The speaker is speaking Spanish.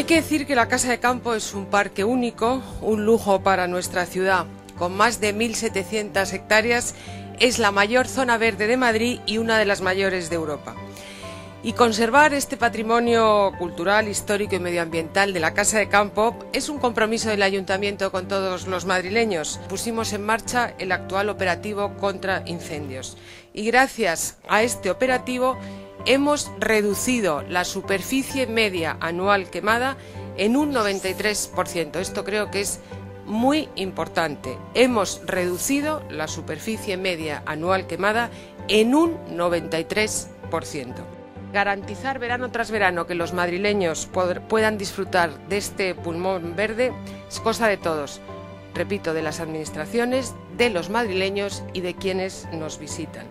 Hay que decir que la Casa de Campo es un parque único, un lujo para nuestra ciudad. Con más de 1.700 hectáreas, es la mayor zona verde de Madrid y una de las mayores de Europa. Y conservar este patrimonio cultural, histórico y medioambiental de la Casa de Campo es un compromiso del Ayuntamiento con todos los madrileños. Pusimos en marcha el actual operativo contra incendios. Y gracias a este operativo hemos reducido la superficie media anual quemada en un 93%. Esto creo que es muy importante. Hemos reducido la superficie media anual quemada en un 93%. Garantizar verano tras verano que los madrileños puedan disfrutar de este pulmón verde es cosa de todos. Repito, de las administraciones, de los madrileños y de quienes nos visitan.